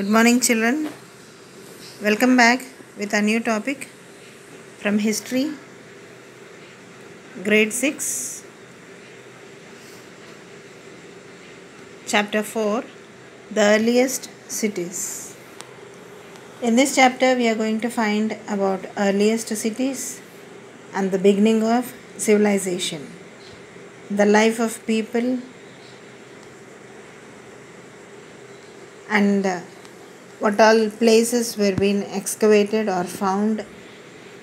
Good morning, children. Welcome back with a new topic from history, grade 6, chapter 4 The Earliest Cities. In this chapter, we are going to find about earliest cities and the beginning of civilization, the life of people, and uh, what all places were being excavated or found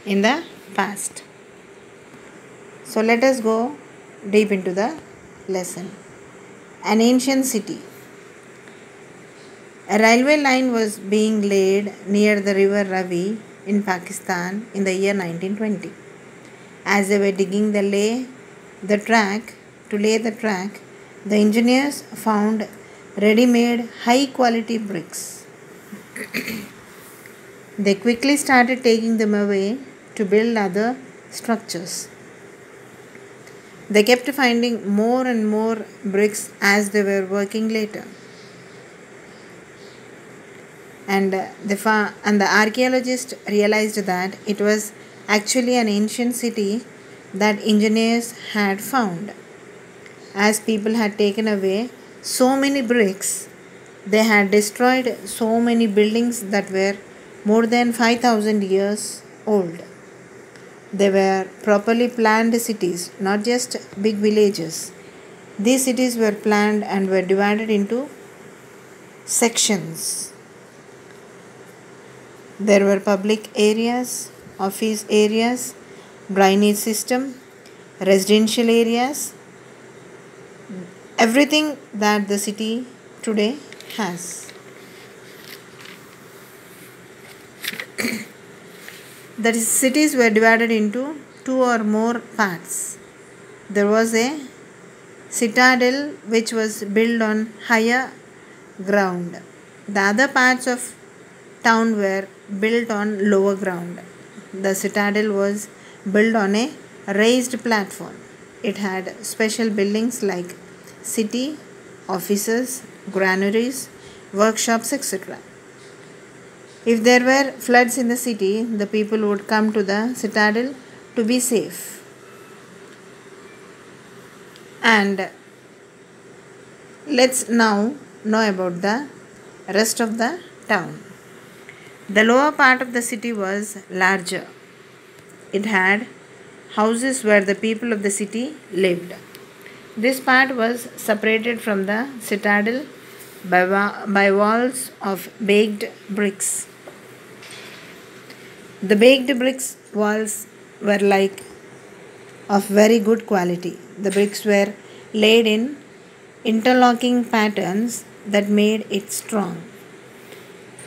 in the past. So let us go deep into the lesson. An ancient city. A railway line was being laid near the river Ravi in Pakistan in the year 1920. As they were digging the lay the track to lay the track, the engineers found ready-made high quality bricks. they quickly started taking them away to build other structures. They kept finding more and more bricks as they were working later. And uh, the, fa- and the archaeologist realized that it was actually an ancient city that engineers had found. As people had taken away so many bricks, they had destroyed so many buildings that were more than 5000 years old. They were properly planned cities, not just big villages. These cities were planned and were divided into sections. There were public areas, office areas, drainage system, residential areas, everything that the city today has. the cities were divided into two or more parts. There was a citadel which was built on higher ground. The other parts of town were built on lower ground. The citadel was built on a raised platform. It had special buildings like city, offices, granaries, workshops, etc. If there were floods in the city, the people would come to the citadel to be safe. And let's now know about the rest of the town. The lower part of the city was larger. It had houses where the people of the city lived. This part was separated from the citadel by, by walls of baked bricks. The baked bricks walls were like of very good quality. The bricks were laid in interlocking patterns that made it strong.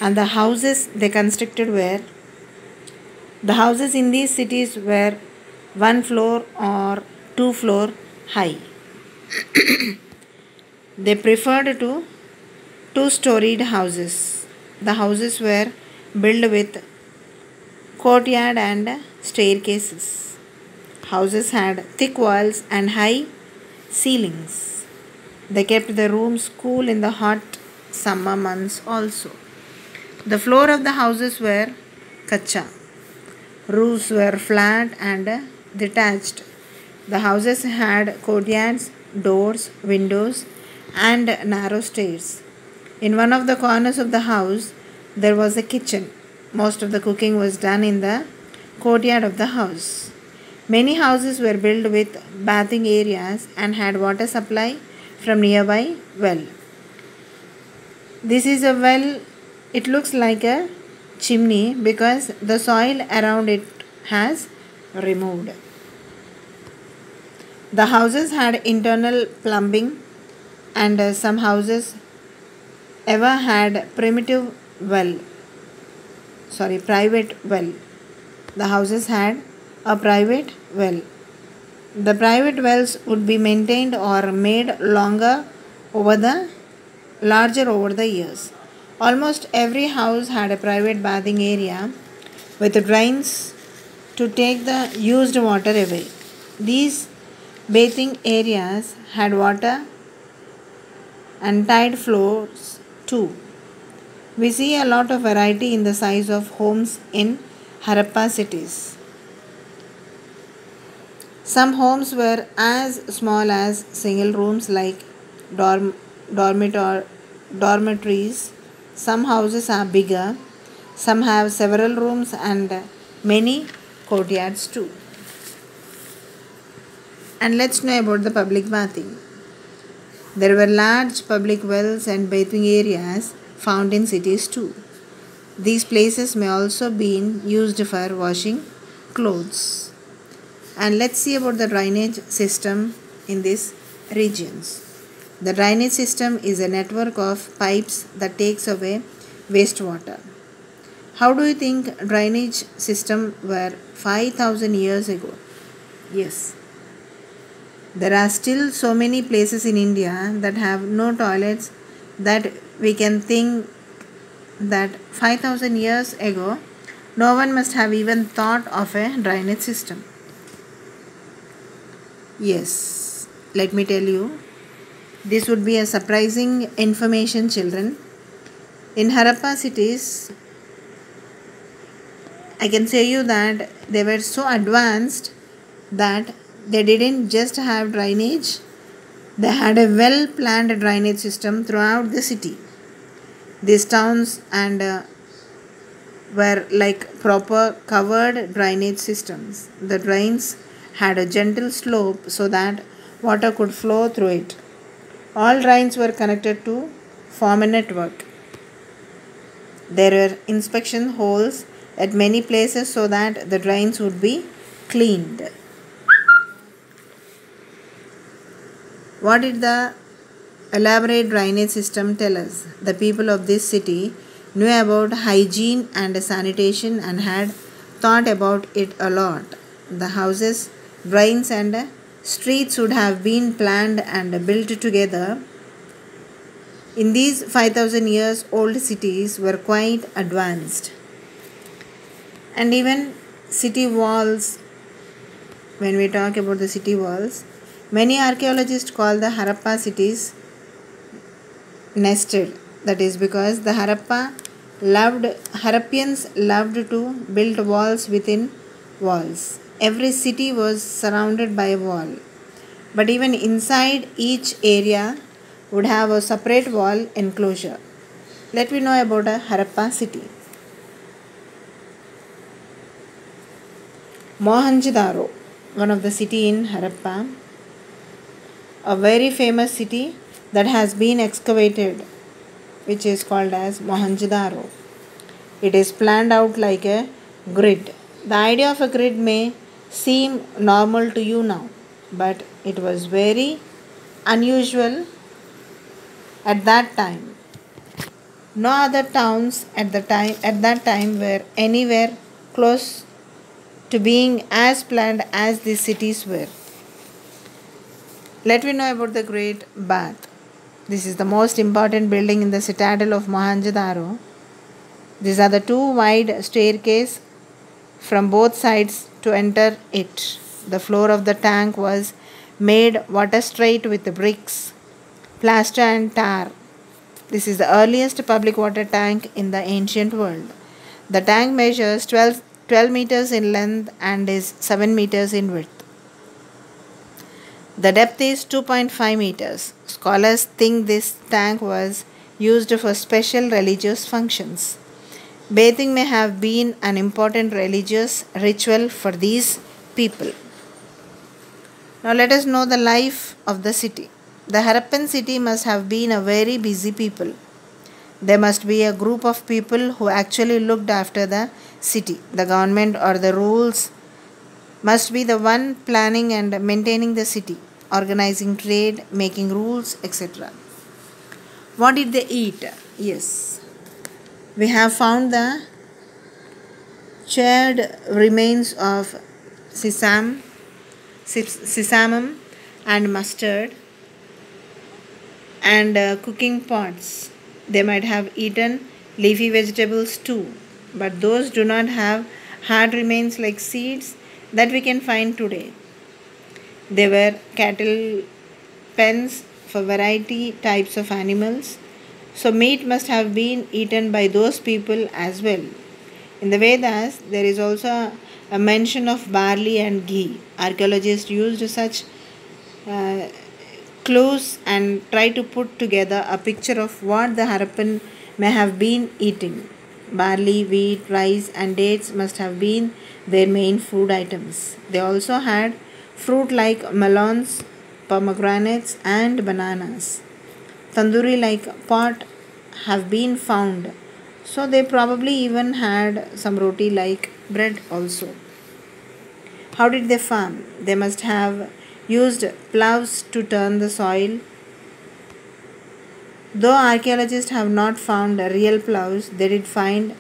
And the houses they constructed were the houses in these cities were one floor or two floor high. they preferred to two storied houses. The houses were built with courtyard and staircases. Houses had thick walls and high ceilings. They kept the rooms cool in the hot summer months also. The floor of the houses were kacha. Roofs were flat and detached. The houses had courtyards, doors, windows, and narrow stairs. In one of the corners of the house, there was a kitchen. Most of the cooking was done in the courtyard of the house. Many houses were built with bathing areas and had water supply from nearby well. This is a well, it looks like a chimney because the soil around it has removed. The houses had internal plumbing and uh, some houses ever had primitive well sorry private well. The houses had a private well. The private wells would be maintained or made longer over the larger over the years. Almost every house had a private bathing area with drains to take the used water away. These bathing areas had water and tide floors too We see a lot of variety in the size of homes in Harappa cities. Some homes were as small as single rooms like dorm, dormitor, dormitories. Some houses are bigger. Some have several rooms and many courtyards too. And let's know about the public bathing. There were large public wells and bathing areas found in cities too. These places may also be used for washing clothes and let's see about the drainage system in these regions. The drainage system is a network of pipes that takes away wastewater. How do you think drainage system were 5000 years ago? Yes. There are still so many places in India that have no toilets that we can think that 5000 years ago no one must have even thought of a drainage system. Yes, let me tell you. This would be a surprising information, children. In Harappa cities, I can say you that they were so advanced that they didn't just have drainage, they had a well planned drainage system throughout the city. These towns and uh, were like proper covered drainage systems. The drains had a gentle slope so that water could flow through it. All drains were connected to form a network. There were inspection holes at many places so that the drains would be cleaned. What did the elaborate drainage system tell us? The people of this city knew about hygiene and sanitation and had thought about it a lot. The houses drains and streets would have been planned and built together. In these 5000 years old cities were quite advanced. And even city walls, when we talk about the city walls, many archaeologists call the Harappa cities nested. That is because the Harappa loved Harappians loved to build walls within walls. Every city was surrounded by a wall. But even inside each area would have a separate wall enclosure. Let me know about a Harappa city. Mohenjo-daro, one of the city in Harappa, a very famous city that has been excavated, which is called as Mohenjo-daro. It is planned out like a grid. The idea of a grid may seem normal to you now, but it was very unusual at that time. No other towns at the time at that time were anywhere close to being as planned as these cities were. Let me know about the Great Bath. This is the most important building in the citadel of Mohenjo-daro. These are the two wide staircase from both sides to enter it. The floor of the tank was made water straight with bricks, plaster, and tar. This is the earliest public water tank in the ancient world. The tank measures 12, 12 meters in length and is 7 meters in width. The depth is 2.5 meters. Scholars think this tank was used for special religious functions. Bathing may have been an important religious ritual for these people. Now let us know the life of the city. The Harappan city must have been a very busy people. There must be a group of people who actually looked after the city. The government or the rules must be the one planning and maintaining the city, organizing trade, making rules, etc. What did they eat? Yes, we have found the charred remains of sesame, sesamum and mustard and uh, cooking pots. They might have eaten leafy vegetables too, but those do not have hard remains like seeds that we can find today. They were cattle pens for variety types of animals So, meat must have been eaten by those people as well. In the Vedas, there is also a mention of barley and ghee. Archaeologists used such uh, clues and tried to put together a picture of what the Harappan may have been eating. Barley, wheat, rice, and dates must have been their main food items. They also had fruit like melons, pomegranates, and bananas. Tandoori like pot have been found. So they probably even had some roti like bread also. How did they farm? They must have used plows to turn the soil. Though archaeologists have not found real plows, they did find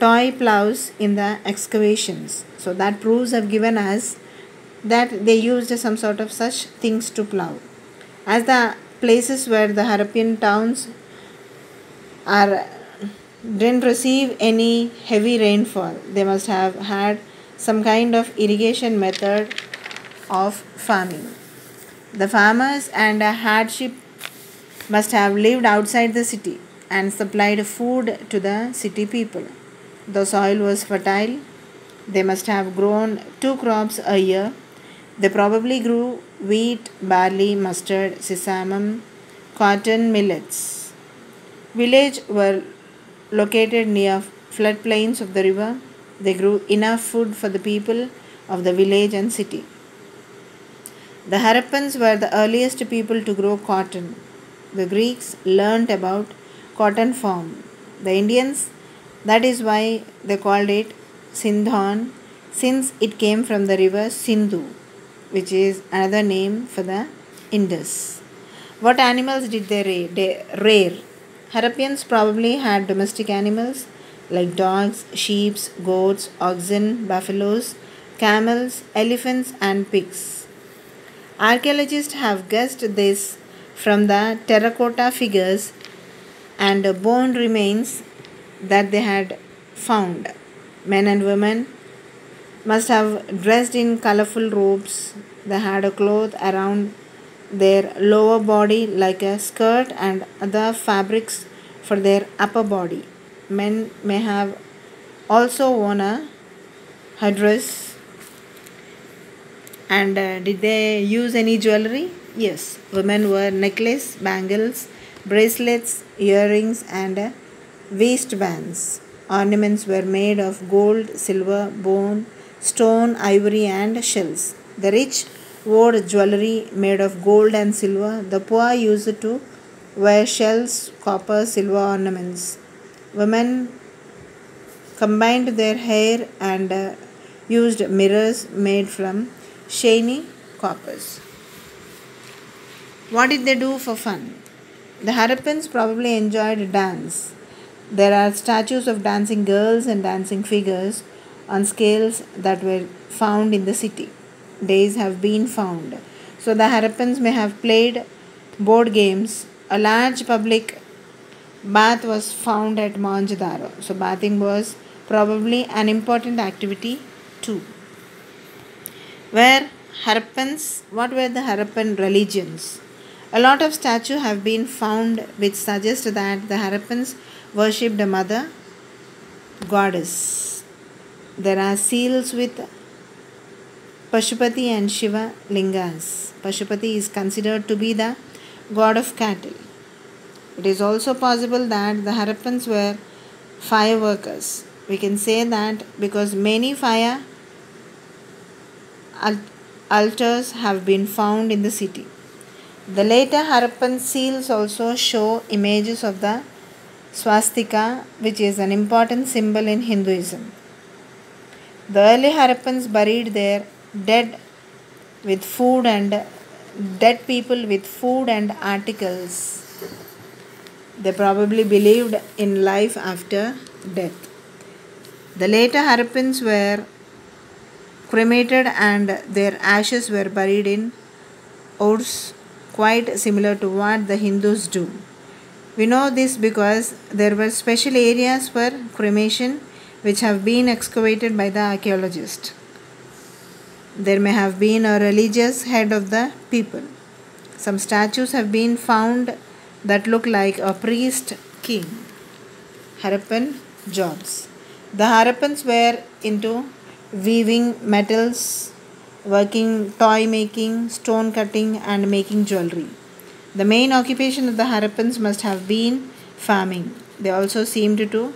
toy plows in the excavations. So that proves have given us that they used some sort of such things to plow. As the places where the Harappan towns are didn't receive any heavy rainfall, they must have had some kind of irrigation method of farming. The farmers and a hardship must have lived outside the city and supplied food to the city people. The soil was fertile. They must have grown two crops a year. They probably grew wheat, barley, mustard, sesame, cotton, millets. Village were located near floodplains of the river. They grew enough food for the people of the village and city. The Harappans were the earliest people to grow cotton. The Greeks learnt about cotton farm. The Indians, that is why they called it Sindon, since it came from the river Sindhu, which is another name for the Indus. What animals did they rear? Harappians probably had domestic animals like dogs, sheep, goats, oxen, buffaloes, camels, elephants, and pigs. Archaeologists have guessed this from the terracotta figures and bone remains that they had found. Men and women must have dressed in colorful robes. They had a cloth around their lower body like a skirt and other fabrics for their upper body. Men may have also worn a headdress and uh, did they use any jewelry? Yes, women wore necklace, bangles, bracelets, earrings, and uh, waistbands. Ornaments were made of gold, silver, bone, stone, ivory, and shells. The rich wore jewelry made of gold and silver. The poor used to wear shells, copper, silver ornaments. Women combined their hair and uh, used mirrors made from shiny coppers. What did they do for fun? The Harappans probably enjoyed dance. There are statues of dancing girls and dancing figures on scales that were found in the city. Days have been found. So the Harappans may have played board games. A large public bath was found at Mohenjo-daro. So bathing was probably an important activity too where Harappans, what were the Harappan religions? A lot of statues have been found which suggest that the Harappans worshipped a mother goddess. There are seals with Pashupati and Shiva lingas. Pashupati is considered to be the god of cattle. It is also possible that the Harappans were fire workers. We can say that because many fire altars have been found in the city. The later Harappan seals also show images of the swastika, which is an important symbol in Hinduism. The early Harappans buried their dead with food and dead people with food and articles. They probably believed in life after death. The later Harappans were cremated and their ashes were buried in urns, quite similar to what the Hindus do. We know this because there were special areas for cremation which have been excavated by the archaeologist. There may have been a religious head of the people. Some statues have been found that look like a priest king. Harappan jobs. The Harappans were into weaving metals, working toy making, stone cutting, and making jewelry. The main occupation of the Harappans must have been farming. They also seemed to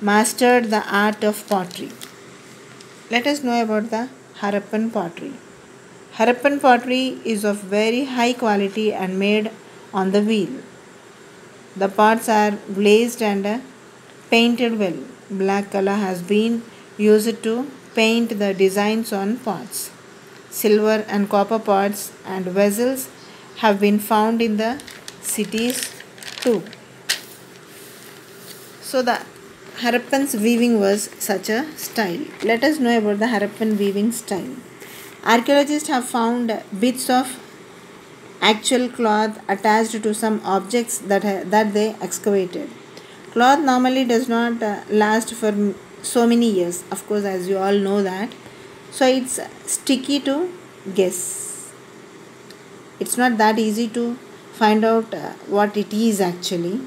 mastered the art of pottery. Let us know about the Harappan pottery. Harappan pottery is of very high quality and made on the wheel. The pots are glazed and uh, painted well. Black color has been used to paint the designs on pots. Silver and copper pots and vessels have been found in the cities too. So the Harappan's weaving was such a style. Let us know about the Harappan weaving style. Archaeologists have found bits of actual cloth attached to some objects that, that they excavated. Cloth normally does not uh, last for so many years, of course, as you all know that. So it's sticky to guess. It's not that easy to find out uh, what it is actually.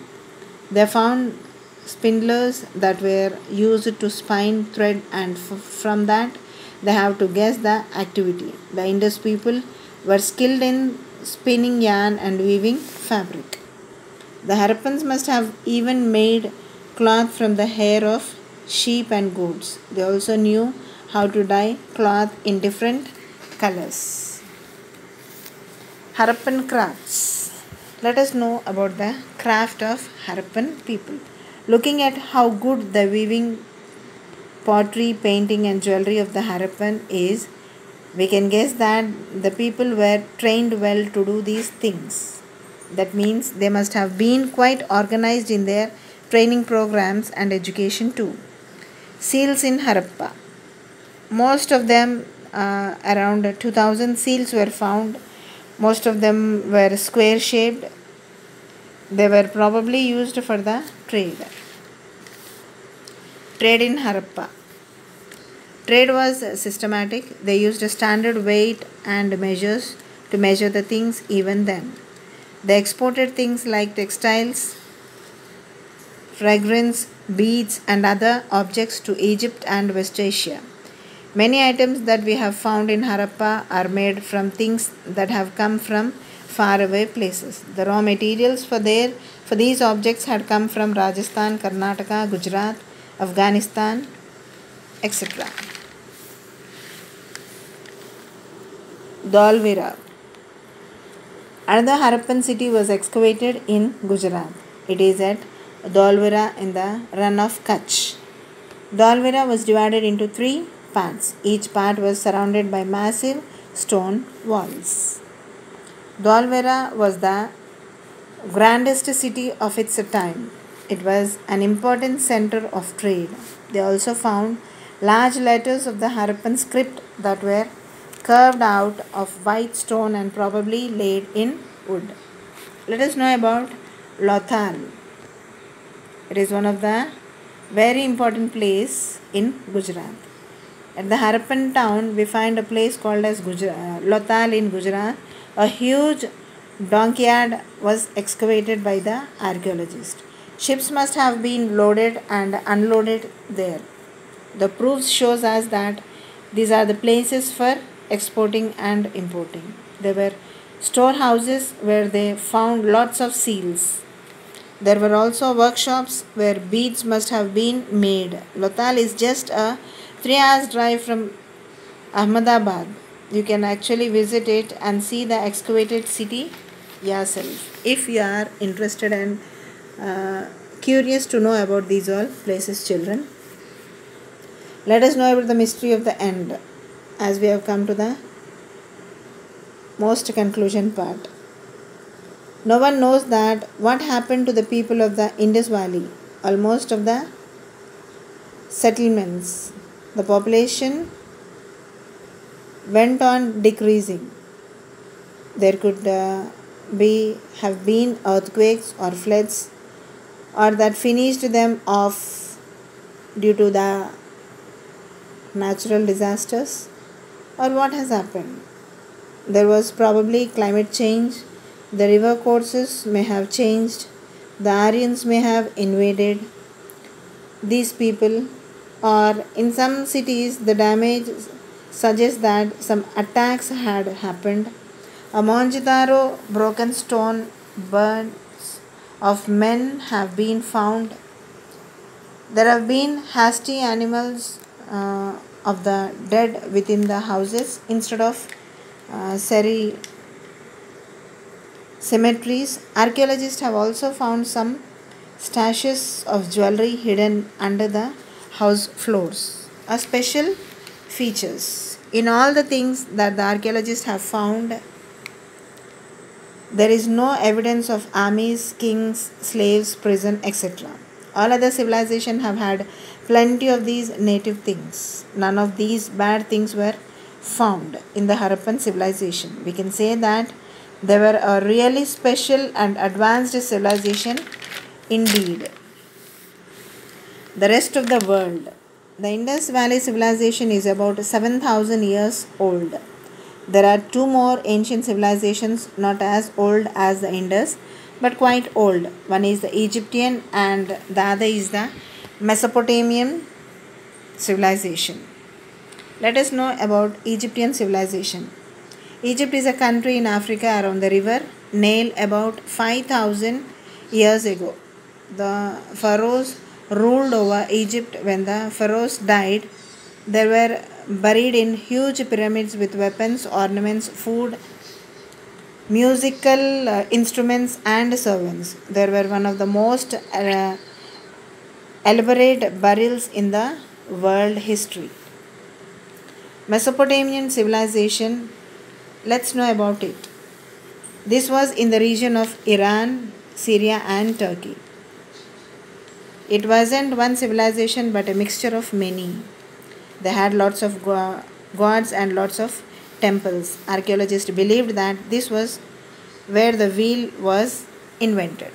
They found spindlers that were used to spin thread, and from that they have to guess the activity. The Indus people were skilled in spinning yarn and weaving fabric. The Harappans must have even made cloth from the hair of sheep and goats. They also knew how to dye cloth in different colors. Harappan crafts. Let us know about the craft of Harappan people. Looking at how good the weaving pottery, painting, and jewelry of the Harappan is, we can guess that the people were trained well to do these things. That means they must have been quite organized in their training programs and education too. Seals in Harappa. Most of them, uh, around 2000 seals, were found. Most of them were square shaped. They were probably used for the trade. Trade in Harappa. Trade was systematic. They used a standard weight and measures to measure the things even then. They exported things like textiles, fragrance, beads, and other objects to Egypt and West Asia. Many items that we have found in Harappa are made from things that have come from faraway places. The raw materials for their for these objects had come from Rajasthan, Karnataka, Gujarat, Afghanistan, etc. Dholvira. Another Harappan city was excavated in Gujarat. It is at Dholvira in the Rann of Kutch. Dholvira was divided into three parts. Each part was surrounded by massive stone walls. Dholvira was the grandest city of its time. It was an important center of trade. They also found large letters of the Harappan script that were carved out of white stone and probably laid in wood. Let us know about Lothal. It is one of the very important place in Gujarat. At the Harappan town, we find a place called as Gujarat, Lothal in Gujarat. A huge dockyard was excavated by the archaeologist. Ships must have been loaded and unloaded there. The proofs shows us that these are the places for exporting and importing. There were storehouses where they found lots of seals. There were also workshops where beads must have been made. Lothal is just a three hours drive from Ahmedabad. You can actually visit it and see the excavated city yourself if you are interested and uh, curious to know about these all places, children. Let us know about the mystery of the end as we have come to the most conclusion part. No one knows that what happened to the people of the Indus Valley, almost of the settlements. The population went on decreasing. There could uh, be have been earthquakes or floods or that finished them off due to the natural disasters or what has happened there was probably climate change The river courses may have changed. The Aryans may have invaded these people, or in some cities, the damage suggests that some attacks had happened. A Mohenjo-daro broken stone burns of men have been found. There have been hasty animals uh, of the dead within the houses instead of uh, seri- cemeteries. Archaeologists have also found some stashes of jewelry hidden under the house floors. A special features in all the things that the archaeologists have found there is no evidence of armies, kings, slaves, prison, etc. All other civilizations have had plenty of these native things. None of these bad things were found in the Harappan civilization. We can say that they were a really special and advanced civilization indeed. The rest of the world. The Indus Valley civilization is about 7000 years old. There are two more ancient civilizations not as old as the Indus but quite old. One is the Egyptian and the other is the Mesopotamian civilization. Let us know about Egyptian civilization. Egypt is a country in Africa around the river Nile about 5000 years ago. The pharaohs ruled over Egypt when the pharaohs died. They were buried in huge pyramids with weapons, ornaments, food, musical uh, instruments, and servants. They were one of the most uh, elaborate burials in the world history. Mesopotamian civilization, let's know about it. This was in the region of Iran, Syria, and Turkey. It wasn't one civilization but a mixture of many. They had lots of go- gods and lots of temples. Archaeologists believed that this was where the wheel was invented.